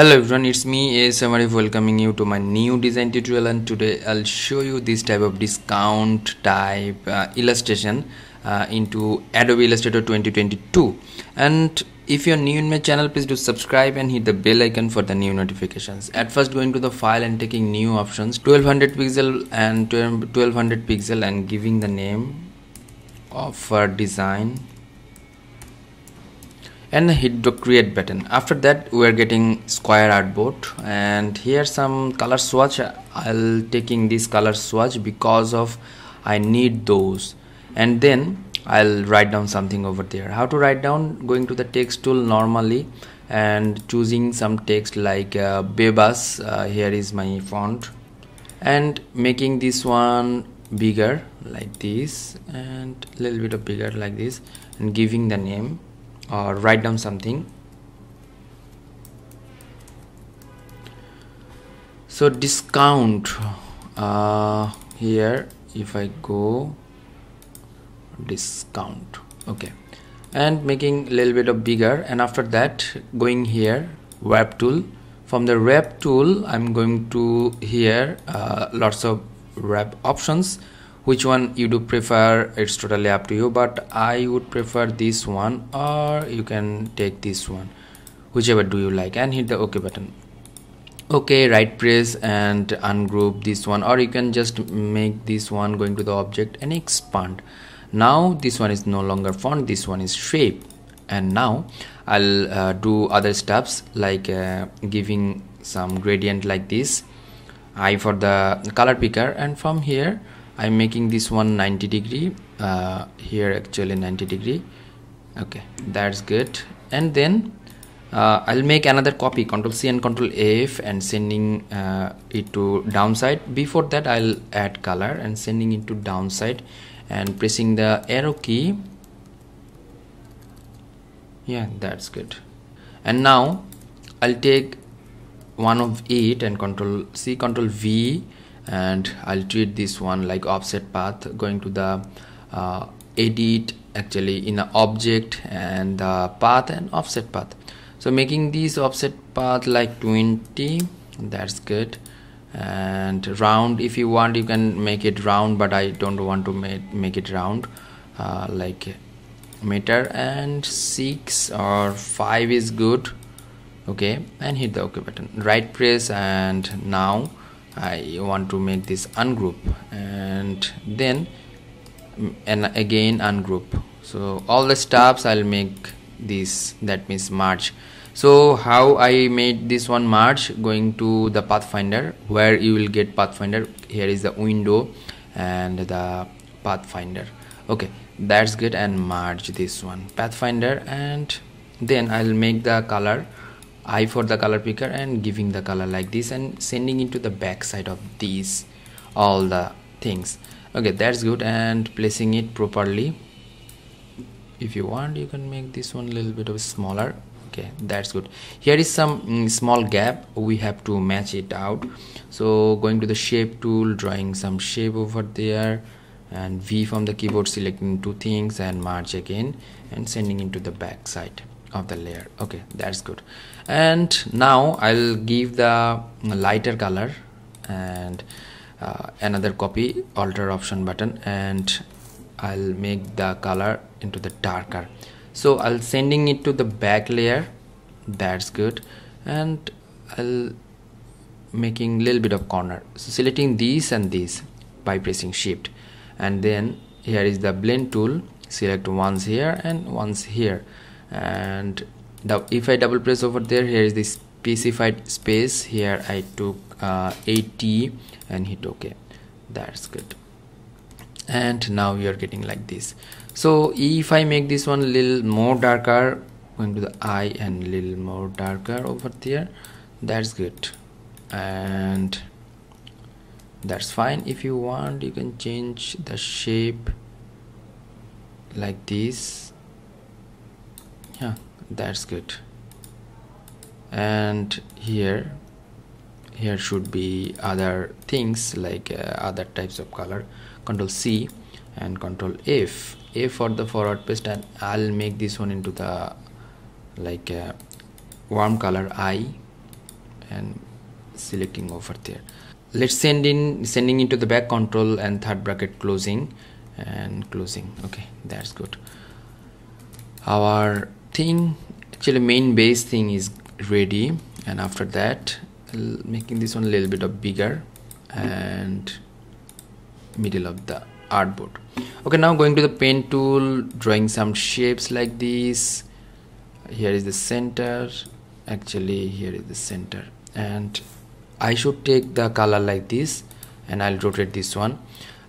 hello everyone it's me ASM Arif welcoming you to my new design tutorial and today I'll show you this type of discount type uh, illustration uh, into Adobe Illustrator 2022 and if you're new in my channel please do subscribe and hit the bell icon for the new notifications. At first going to the file and taking new options 1200 pixel and 1200 pixel and giving the name of our design and hit the create button. After that we are getting square artboard and here some color swatch. I'll taking this color swatch because of i need those. And then i'll write down something over there. How to write down? Going to the text tool normally and choosing some text like uh, bebas uh, here is my font. And making this one bigger like this and a little bit of bigger like this and giving the name or write down something. So discount uh, here if I go discount. Okay. And making a little bit of bigger. And after that going here web tool. From the web tool I'm going to here uh, lots of web options. Which one you do prefer it's totally up to you. But i would prefer this one or you can take this one. Whichever do you like. And hit the ok button. Okay right press and ungroup this one. Or you can just make this one going to the object and expand now this one is no longer font this one is shape and now I'll uh, do other steps like uh, giving some gradient like this. I for the color picker and from here I'm making this one 90 degree uh, here actually 90 degree. Okay that's good. And then uh, I'll make another copy control C and control F and sending uh, it to downside. Before that I'll add color and sending it to downside and pressing the arrow key. Yeah that's good. And now I'll take one of it and control C control V and I'll treat this one like offset path going to the uh, edit actually in the object and the path and offset path. So making this offset path like 20 that's good and round. If you want you can make it round but I don't want to make, make it round uh, like meter. And 6 or 5 is good. Okay and hit the ok button. Right press and now I want to make this ungroup. And then and again ungroup. So all the steps I'll make this. That means merge so how I made this one merge going to the pathfinder where you will get pathfinder. Here is the window and the pathfinder. Okay that's good. And merge this one pathfinder. And then I'll make the color I for the color picker and giving the color like this and sending into the back side of these all the things. Okay that's good. And placing it properly. If you want you can make this one a little bit of smaller okay that's good. Here is some mm, small gap. We have to match it out. So going to the shape tool drawing some shape over there and V from the keyboard selecting two things and merge again and sending into the back side of the layer. Okay that's good. And now I'll give the lighter color and uh, another copy alter option button and I'll make the color into the darker so I'll sending it to the back layer. That's good. And I'll making little bit of corner. So selecting these and these by pressing shift. And then here is the blend tool. Select once here and once here. And if I double press over there here is the specified space. Here I took uh, 80 and hit ok. That's good and now we are getting like this. So if I make this one little more darker going to the eye and little more darker over there that's good. And that's fine. If you want you can change the shape like this. Yeah that's good. And here here should be other things like uh, other types of color. Control C and control F. F for the forward paste and I'll make this one into the like a warm color I and selecting over there. Let's send in sending into the back control and third bracket closing and closing. Okay that's good. Our thing actually main base thing is ready and after that making this one a little bit of bigger and middle of the artboard. Okay now going to the pen tool drawing some shapes like this. Here is the center. Actually here is the center. And I should take the color like this and I'll rotate this one.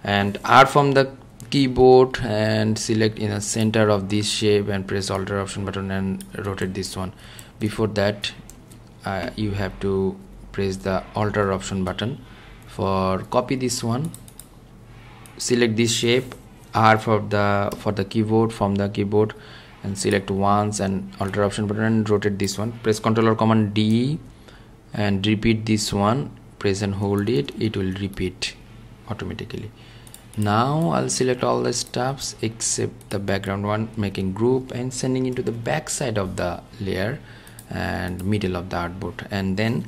And R from the keyboard and select in the center of this shape and press alter option button and rotate this one. Before that uh, you have to press the alter option button. For copy this one select this shape R for the for the keyboard from the keyboard and select once and alter option button and rotate this one. Press ctrl or command D and repeat this one. Press and hold it. It will repeat automatically. Now I'll select all the stuffs except the background one making group and sending into the back side of the layer and middle of the artboard and then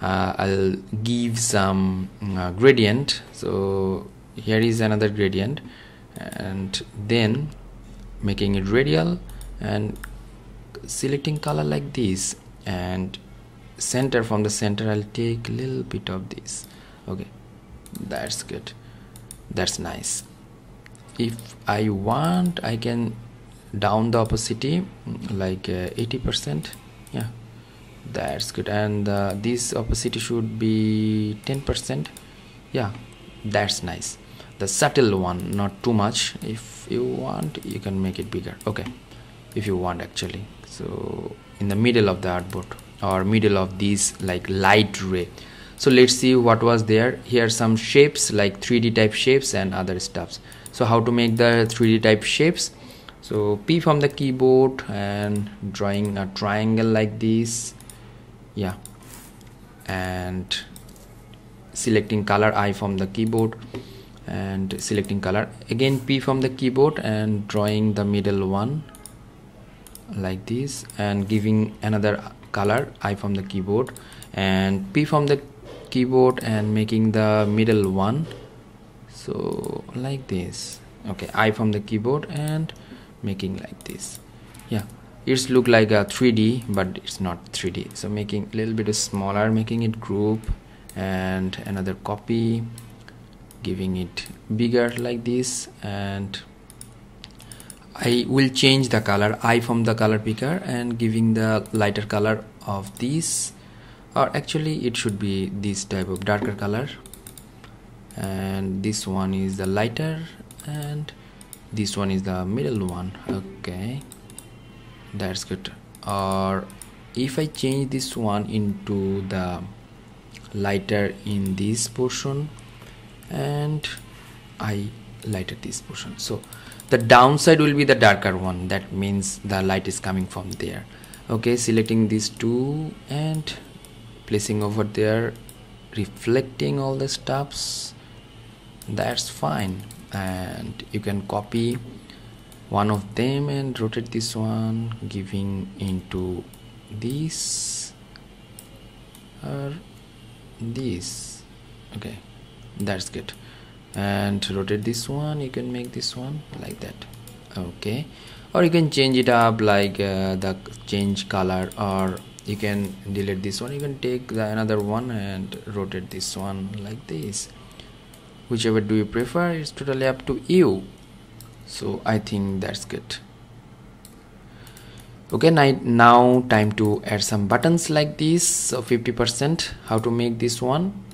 uh, I'll give some uh, gradient. So here is another gradient. And then making it radial and selecting color like this. And center from the center I'll take a little bit of this. Okay that's good. That's nice. If I want I can down the opacity like 80% uh, yeah that's good. And uh, this opacity should be 10% yeah that's nice. The subtle one not too much. If you want you can make it bigger. Okay. If you want actually. So in the middle of the artboard or middle of this like light ray. So let's see what was there. Here some shapes like 3d type shapes and other stuffs. So how to make the 3d type shapes? So p from the keyboard and drawing a triangle like this yeah. And selecting color i from the keyboard and selecting color again p from the keyboard and drawing the middle one like this and giving another color I from the keyboard and P from the keyboard and making the middle one. So like this. Okay I from the keyboard and making like this. Yeah it's look like a 3d but it's not 3d so making a little bit smaller making it group and another copy giving it bigger like this. And I will change the color I from the color picker and giving the lighter color of this. Or actually it should be this type of darker color. And this one is the lighter and this one is the middle one. Okay that's good. Or if I change this one into the lighter in this portion and I lighter this portion. So the downside will be the darker one. That means the light is coming from there. Okay selecting these two and placing over there reflecting all the stuffs that's fine. And you can copy one of them and rotate this one giving into this or this. Okay that's good. And rotate this one you can make this one like that. Okay or you can change it up like uh, the change color or you can delete this one. You can take the another one and rotate this one like this. Whichever do you prefer it's totally up to you so i think that's good. Okay now time to add some buttons like this so 50 percent how to make this one?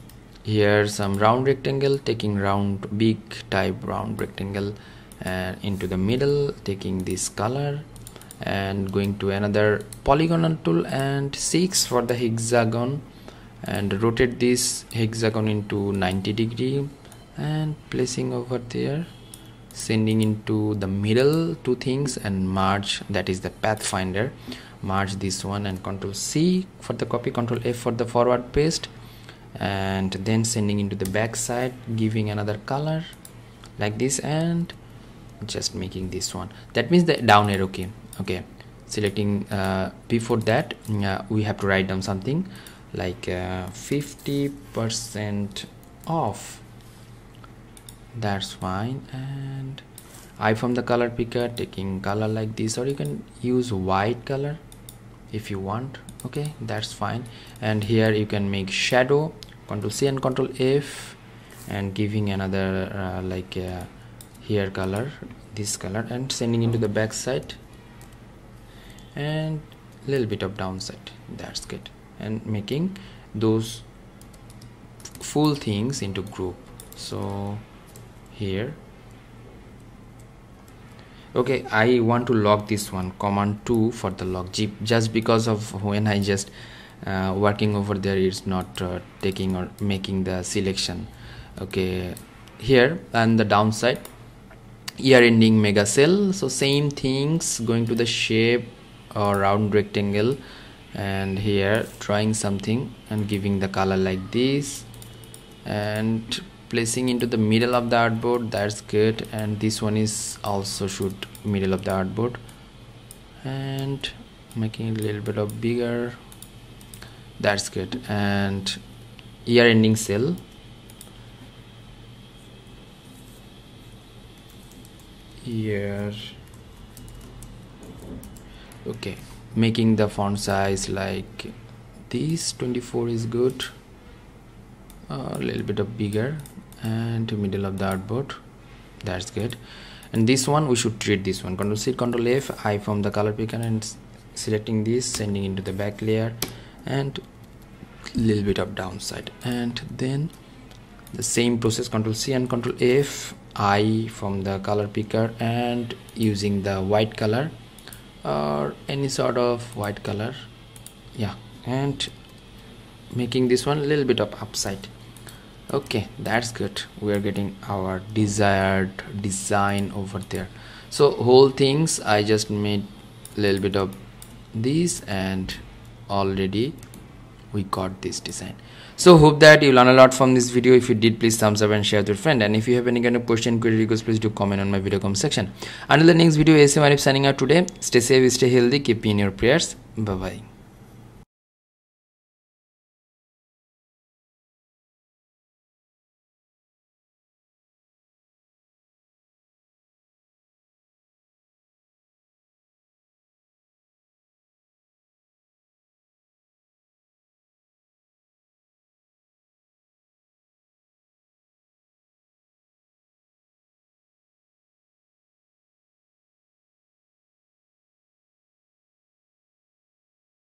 Here some round rectangle taking round big type round rectangle and into the middle taking this color and going to another polygonal tool and 6 for the hexagon and rotate this hexagon into 90 degree and placing over there sending into the middle two things and merge that is the pathfinder. Merge this one and control C for the copy control F for the forward paste. And then sending into the back side giving another color like this and just making this one. That means the down arrow key okay. Selecting uh, before that uh, we have to write down something like 50% uh, off. That's fine. And I from the color picker taking color like this or you can use white color if you want okay that's fine. And here you can make shadow control C and control F and giving another uh, like uh, here color this color and sending into the back side. And little bit of downside that's good. And making those full things into group. So here okay I want to lock this one command 2 for the lock. Jeep just because of when I just uh, working over there it's not uh, taking or making the selection. Okay here and the downside. Year ending mega cell so same things going to the shape or round rectangle. And here drawing something and giving the color like this. And placing into the middle of the artboard that's good. And this one is also should middle of the artboard. And making it a little bit of bigger that's good. And year ending cell. Here okay making the font size like this 24 is good. A little bit of bigger and middle of the artboard. That's good. And this one we should treat this one. Control c control f i from the color picker and selecting this sending into the back layer and little bit of downside. And then the same process control c and control f i from the color picker and using the white color or any sort of white color. Yeah. And making this one a little bit of upside okay that's good. We are getting our desired design over there. So whole things i just made a little bit of this and already we got this design. So hope that you learn a lot from this video. If you did please thumbs up and share with your friend. And if you have any kind of question query request please do comment on my video comment section. Until the next video asm signing out today. Stay safe stay healthy. Keep in your prayers. Bye bye